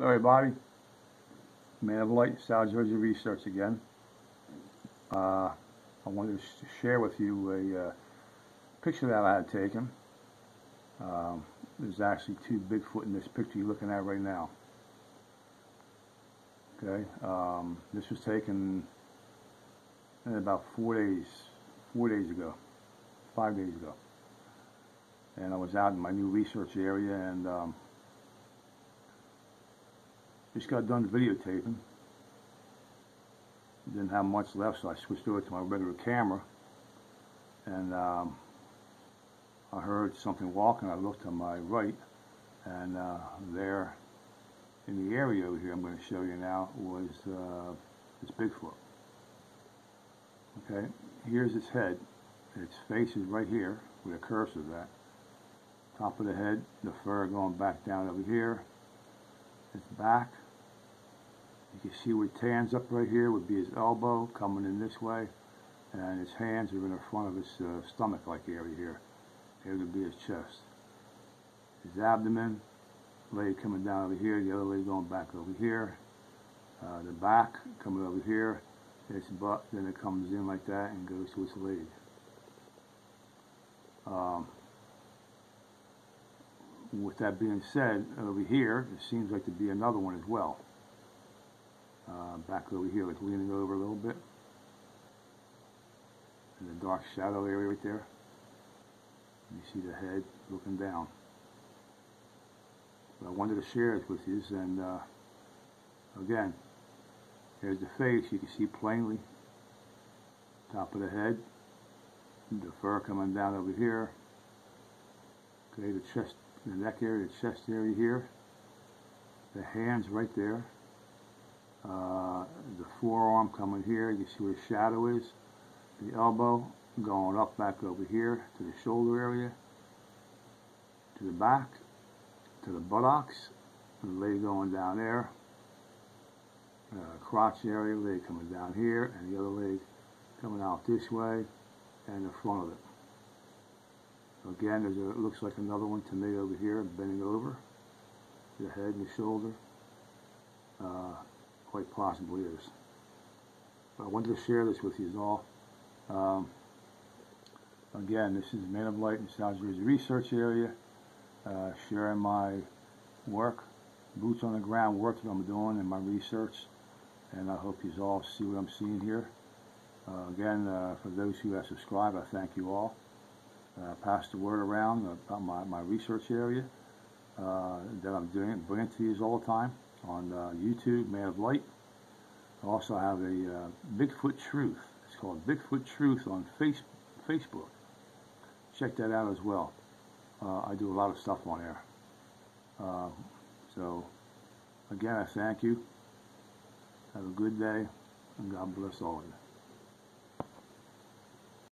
Hello everybody, Man of Light, South Jersey Research again. Uh, I wanted to share with you a uh, picture that I had taken. Um, there's actually two Bigfoot in this picture you're looking at right now. Okay, um, this was taken in about four days, four days ago, five days ago. And I was out in my new research area and um, just got done videotaping. Didn't have much left, so I switched over to my regular camera. And um, I heard something walking. I looked to my right, and uh, there in the area over here I'm going to show you now was uh, this Bigfoot. Okay, here's its head. Its face is right here where the cursor's at. Top of the head, the fur going back down over here. Its back, you can see where Tan's up right here would be his elbow coming in this way, and his hands are in the front of his uh, stomach-like area here. Here would be his chest. His abdomen, leg coming down over here, the other leg going back over here. Uh, the back coming over here, his butt, then it comes in like that and goes to his leg. Um, with that being said, over here, it seems like to be another one as well. Uh, back over here, it's leaning over a little bit. In the dark shadow area right there. You see the head looking down. But I wanted to share it with you, and uh, again, here's the face, you can see plainly. Top of the head, the fur coming down over here. Okay, the chest, the neck area, the chest area here. The hands right there. Uh, the forearm coming here, you see where the shadow is. The elbow going up back over here to the shoulder area, to the back, to the buttocks, the leg going down there, uh, crotch area, leg coming down here, and the other leg coming out this way, and the front of it. Again, there's a, it looks like another one to me over here, bending over, the head and the shoulder. Uh, quite possibly is. But I wanted to share this with you all. Um, again, this is Man of Light in South Jersey Research Area, uh, sharing my work, boots on the ground work that I'm doing in my research, and I hope you all see what I'm seeing here. Uh, again, uh, for those who have subscribed, I thank you all. Uh, pass the word around about my, my research area uh, that I'm doing, bringing to you all the time on uh, YouTube, Man of Light. I also have a uh, Bigfoot Truth. It's called Bigfoot Truth on face Facebook. Check that out as well. Uh, I do a lot of stuff on there. Uh, so, again, I thank you. Have a good day, and God bless all of you.